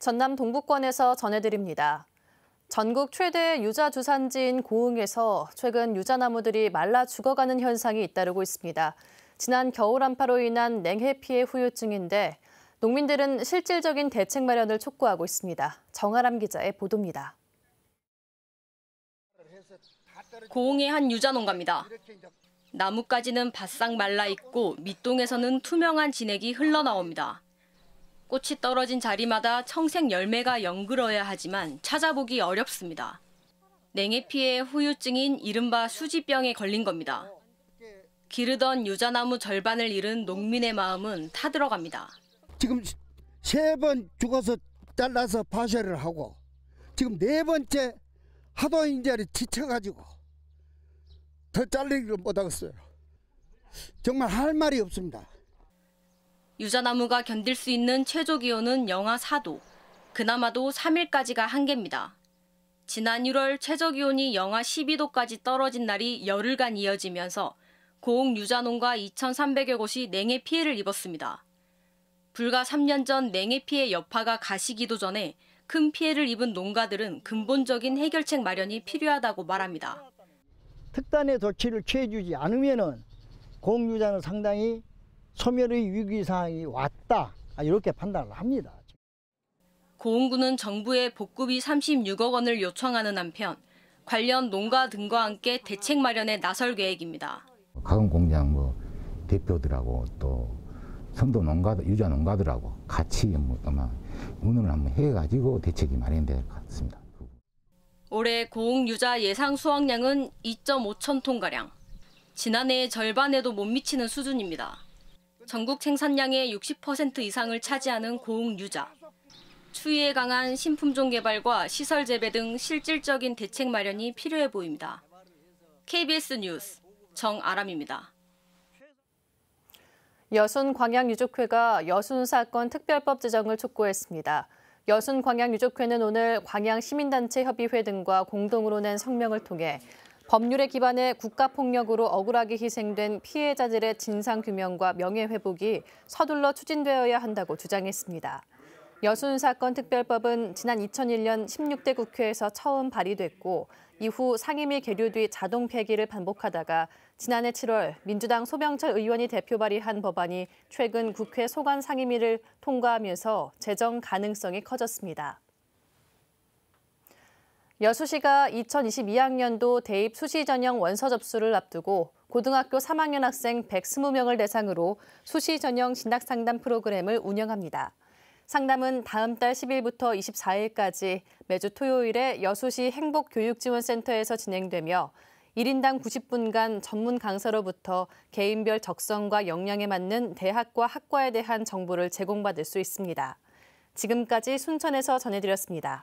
전남 동북권에서 전해드립니다. 전국 최대 유자 주산지인 고흥에서 최근 유자나무들이 말라 죽어가는 현상이 잇따르고 있습니다. 지난 겨울 한파로 인한 냉해 피해 후유증인데 농민들은 실질적인 대책 마련을 촉구하고 있습니다. 정아람 기자의 보도입니다. 고흥의 한 유자 농가입니다. 나뭇가지는 바싹 말라 있고 밑동에서는 투명한 진액이 흘러나옵니다. 꽃이 떨어진 자리마다 청색 열매가 연그러야 하지만 찾아보기 어렵습니다. 냉해 피해 후유증인 이른바 수지병에 걸린 겁니다. 기르던 유자나무 절반을 잃은 농민의 마음은 타들어갑니다. 지금 세 번 죽어서 잘라서 파쇄를 하고 지금 네 번째 하도 이제 지쳐가지고 더 잘리기를 못하겠어요. 정말 할 말이 없습니다. 유자나무가 견딜 수 있는 최저 기온은 영하 4도. 그나마도 3일까지가 한계입니다. 지난 1월 최저 기온이 영하 12도까지 떨어진 날이 열흘간 이어지면서 고흥 유자농가 2,300여 곳이 냉해 피해를 입었습니다. 불과 3년 전 냉해 피해 여파가 가시기도 전에 큰 피해를 입은 농가들은 근본적인 해결책 마련이 필요하다고 말합니다. 특단의 조치를 취해주지 않으면 공유자는 상당히 소멸의 위기 상황이 왔다 이렇게 판단을 합니다. 고흥군은 정부에 복급이 36억 원을 요청하는 한편 관련 농가 등과 함께 대책 마련에 나설 계획입니다. 가공 공장 뭐 대표들하고 또 선도 농가들, 유자 농가들하고 같이 뭐 아마 운운을 한번 해가지고 대책이 마련될 것 같습니다. 올해 고흥 유자 예상 수확량은 2.5천 톤 가량. 지난해의 절반에도 못 미치는 수준입니다. 전국 생산량의 60% 이상을 차지하는 고흥 유자. 추위에 강한 신품종 개발과 시설 재배 등 실질적인 대책 마련이 필요해 보입니다. KBS 뉴스 정아람입니다. 여순 광양유족회가 여순 사건 특별법 제정을 촉구했습니다. 여순 광양유족회는 오늘 광양 시민단체 협의회 등과 공동으로 낸 성명을 통해 법률에 기반해 국가폭력으로 억울하게 희생된 피해자들의 진상규명과 명예회복이 서둘러 추진되어야 한다고 주장했습니다. 여순 사건 특별법은 지난 2001년 16대 국회에서 처음 발의됐고 이후 상임위 계류 뒤 자동 폐기를 반복하다가 지난해 7월 민주당 소병철 의원이 대표 발의한 법안이 최근 국회 소관 상임위를 통과하면서 제정 가능성이 커졌습니다. 여수시가 2022학년도 대입 수시 전형 원서 접수를 앞두고 고등학교 3학년 학생 120명을 대상으로 수시 전형 진학 상담 프로그램을 운영합니다. 상담은 다음 달 10일부터 24일까지 매주 토요일에 여수시 행복교육지원센터에서 진행되며 1인당 90분간 전문 강사로부터 개인별 적성과 역량에 맞는 대학과 학과에 대한 정보를 제공받을 수 있습니다. 지금까지 순천에서 전해드렸습니다.